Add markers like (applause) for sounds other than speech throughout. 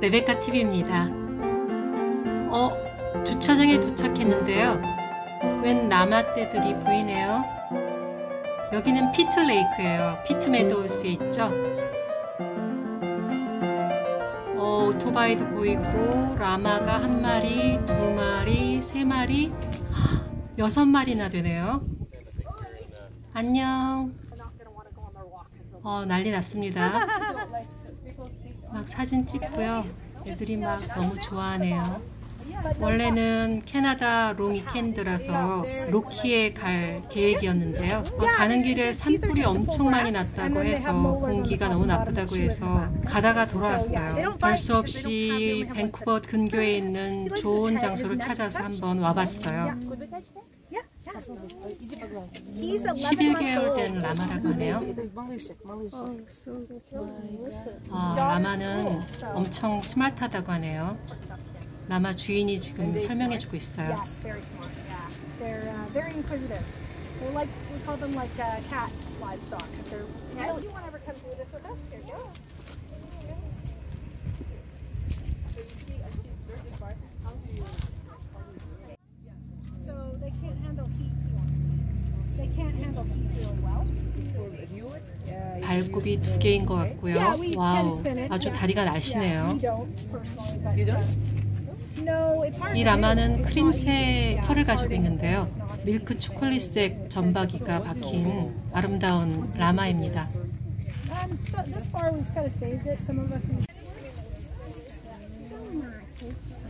레베카 TV입니다. 어, 주차장에 도착했는데요. 웬 라마떼들이 보이네요. 여기는 피트 레이크예요. 피트 메도우스에 있죠. 어, 오토바이도 보이고 라마가 한 마리, 두 마리, 세 마리, 여섯 마리나 되네요. 안녕. 어, 난리 났습니다. (laughs) 막 사진 찍고요. 애들이 막 너무 좋아하네요. 원래는 캐나다 롱이 캔드라서 로키에 갈 계획이었는데요. 어, 가는 길에 산불이 엄청 많이 났다고 해서 공기가 너무 나쁘다고 해서 가다가 돌아왔어요. 별 수 없이 밴쿠버 근교에 있는 좋은 장소를 찾아서 한번 와봤어요. He's 11 11개월 된 라마라고 하네요. 아, 라마는 엄청 스마트하다고 하네요. 라마 주인이 지금 설명해주고 있어요. Yes, very smart. 발굽이 두 개인 것 같고요. wow. 아주. 다리가 날씬해요. 이. 라마는 크림색. 털을 가지고 있는데요. 밀크 초콜릿색 점박이가 박힌 아름다운 라마입니다. Um, so this far we've kind of saved it. Some of us.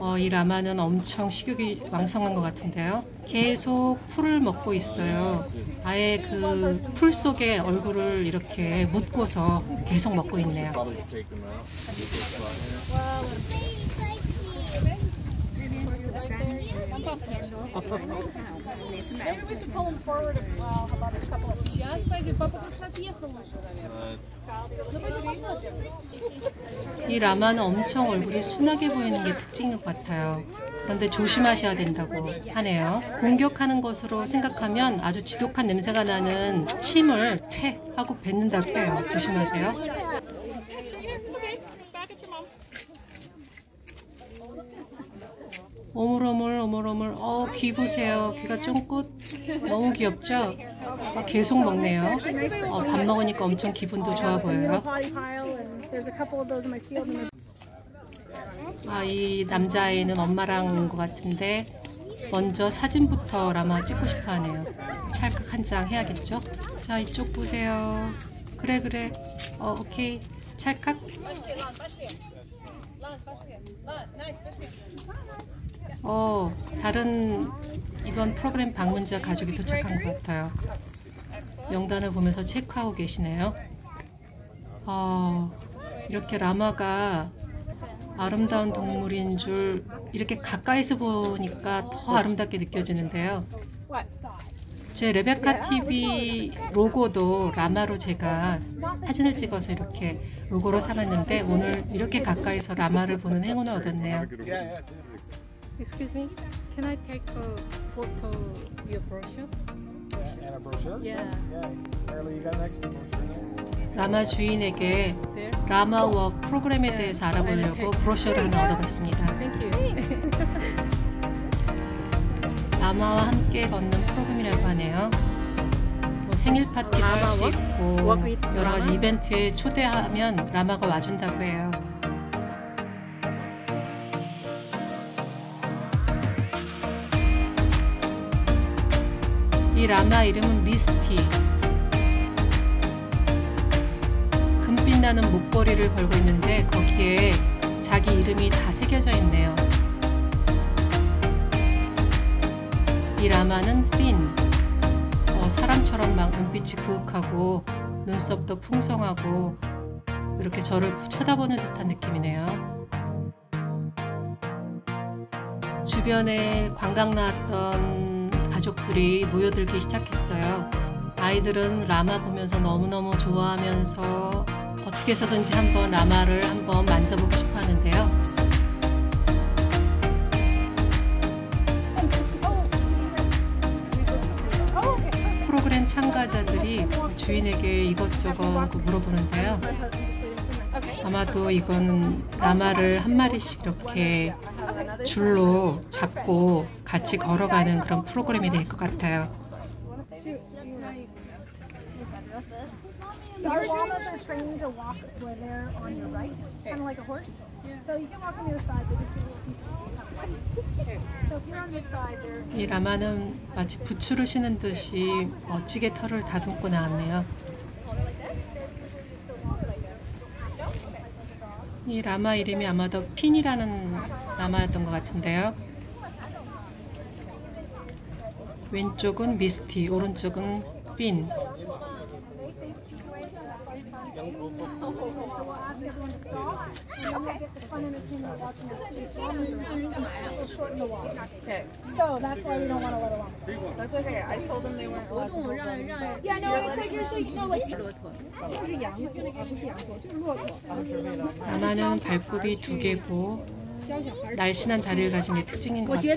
어, 이 라마는 엄청 식욕이 왕성한 것 같은데요. 계속 풀을 먹고 있어요. 아예 그 풀 속에 얼굴을 이렇게 묻고서 계속 먹고 있네요. 이 라마는 엄청 얼굴이 순하게 보이는 게 특징인 것 같아요. 그런데 조심하셔야 된다고 하네요. 공격하는 것으로 생각하면 아주 지독한 냄새가 나는 침을 퇴 하고 뱉는다고 해요. 조심하세요. 오물오물 오물오물 어 귀 보세요 귀가 쫑긋 너무 귀엽죠 어, 계속 먹네요 어, 밥 먹으니까 엄청 기분도 좋아 보여요 There's a couple of those in my field. 아, 이 남자아이는 엄마랑 온 것 같은데 먼저 사진부터 라마 찍고 싶어 하네요. 찰칵 한 장 해야겠죠? 자, 이쪽 보세요. 그래, 그래. 어, 오케이. 찰칵. 어, 다른 이번 프로그램 방문자 가족이 도착한 것 같아요. 명단을 보면서 체크하고 계시네요. 어, 이렇게 라마가 아름다운 동물인 줄 이렇게 가까이서 보니까 더 아름답게 느껴지는데요. 제 레베카 TV 로고도 라마로 제가 사진을 찍어서 이렇게 로고로 삼았는데 오늘 이렇게 가까이서 라마를 보는 행운을 얻었네요. Excuse me, can I take a photo your brochure? And a brochure? Yeah. Yeah. Apparently you got an extra brochure. 라마 주인에게 네. 라마 웍 프로그램에 대해서 알아보려고 브로셔를 하나 얻어봤습니다. 라마와 함께 걷는 프로그램이라고 하네요. 뭐 생일 파티도 할 수 있고 여러 가지 이벤트에 초대하면 라마가 와준다고 해요. 이 라마 이름은 미스티. 나는 목걸이를 걸고 있는데 거기에 자기 이름이 다 새겨져 있네요. 이 라마는 핀. 어, 사람처럼 막 눈빛이 그윽하고 눈썹도 풍성하고 이렇게 저를 쳐다보는 듯한 느낌이네요. 주변에 관광 나왔던 가족들이 모여들기 시작했어요. 아이들은 라마 보면서 너무너무 좋아하면서 어떻게 해서든지 한번 라마를 한번 만져보고 싶어 하는데요. 프로그램 참가자들이 주인에게 이것저것 그 물어보는데요. 아마도 이거는 라마를 한 마리씩 이렇게 줄로 잡고 같이 걸어가는 그런 프로그램이 될 것 같아요. Our llamas are trained to walk where they're on your right, kind of like a horse. So you can walk on the other side, but just be a little people. So if you're on this side, they're 이 라마는 마치 부추를 신은 듯이 멋지게 털을 다듬고 나왔네요. 이 라마 이름이 아마도 핀이라는 라마였던 것 같은데요. 왼쪽은 미스티, 오른쪽은 핀. So ask everyone to stop, and we'll get the fun entertainment watching that. She'll shorten the walk. Okay. So that's why we don't want to let her walk. That's okay. I told them they weren't allowed to walk. Yeah, no, it's like usually, you know, like. 나나는 발굽이 두 개고 날씬한 다리를 가진 게 특징인 것 같아요.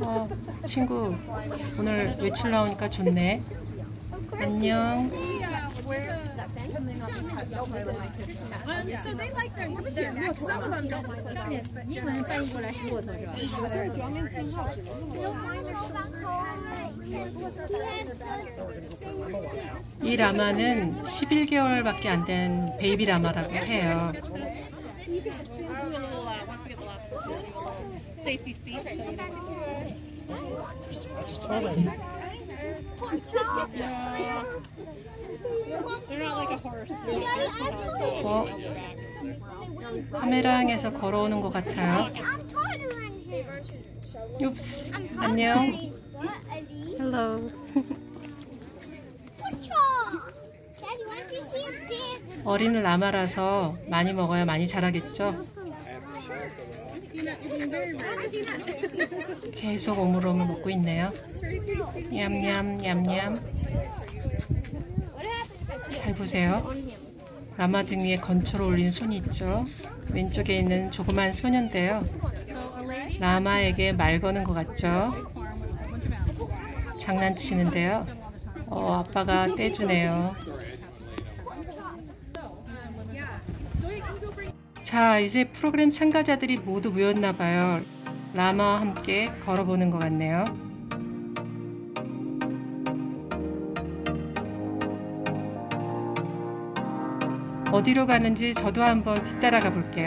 어, 친구 오늘 외출 나오니까 좋네. 안녕. 이 라마는 11개월밖에 안 된 베이비 라마라고 해요. 어, 카메라 향해서 걸어오는 것 같아요. oops, 안녕. hello. (laughs) 어린 라마라서 많이 먹어야 많이 자라겠죠? 계속 오물오물 먹고 있네요. 냠냠 냠냠. 잘 보세요. 라마 등 위에 건초를 올린 손이 있죠. 왼쪽에 있는 조그만 소녀인데요. 라마에게 말 거는 것 같죠? 장난치는데요. 어, 아빠가 떼주네요. 자, 이제 프로그램 참가자들이 모두 모였나 봐요. 라마와 함께 걸어보는 것 같네요. 어디로 가는지 저도 한번 뒤따라가 볼게요.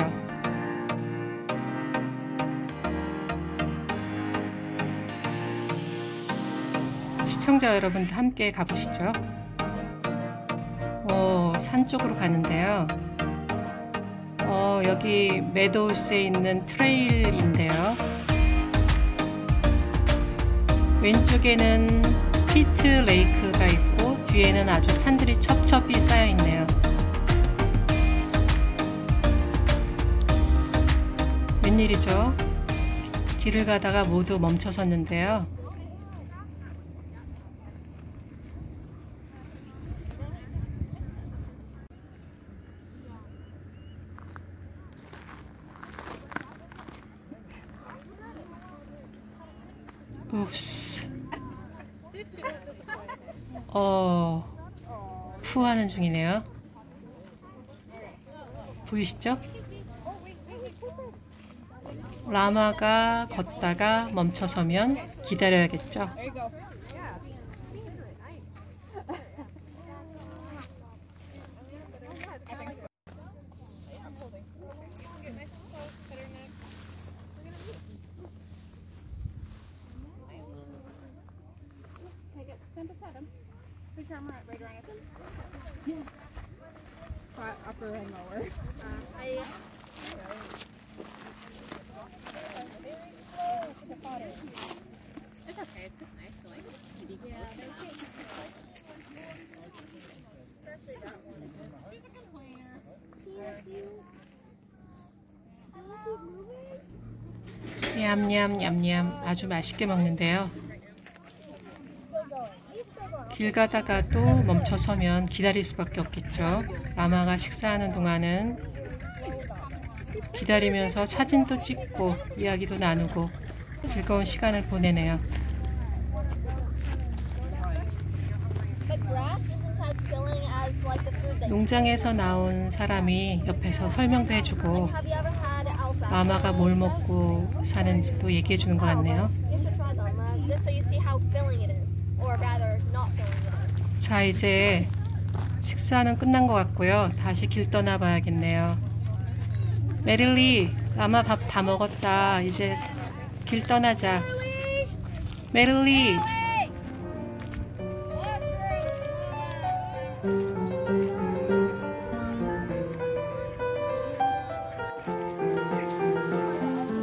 시청자 여러분도 함께 가보시죠. 어, 산 쪽으로 가는데요. 어, 여기 메도우스에 있는 트레일인데요. 왼쪽에는 피트 레이크가 있고 뒤에는 아주 산들이 첩첩이 쌓여 있네요. 웬일이죠? 길을 가다가 모두 멈춰 섰는데요. 읍스. 어, 푸하는 중이네요. 보이시죠? 라마가 걷다가 멈춰서면 기다려야겠죠. Camera at Ray Orangutan. Upper and lower. It's okay. It's just nice to like be close. 냠냠냠냠 아주 맛있게 먹는데요. 길 가다가도 멈춰 서면 기다릴 수밖에 없겠죠. 라마가 식사하는 동안은 기다리면서 사진도 찍고 이야기도 나누고 즐거운 시간을 보내네요. 농장에서 나온 사람이 옆에서 설명도 해주고? 라마가 뭘 먹고 사는지도 얘기해 주는 것 같네요. 자, 이제 식사는 끝난 것 같고요. 다시 길 떠나 봐야겠네요. 메릴리, 라마 밥 다 먹었다. 이제 길 떠나자. 메릴리,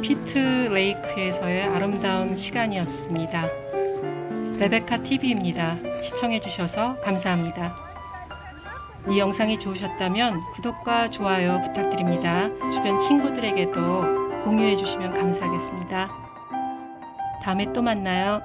피트 레이크에서의 아름다운 시간이었습니다. 레베카 TV입니다. 시청해주셔서 감사합니다. 이 영상이 좋으셨다면 구독과 좋아요 부탁드립니다. 주변 친구들에게도 공유해주시면 감사하겠습니다. 다음에 또 만나요.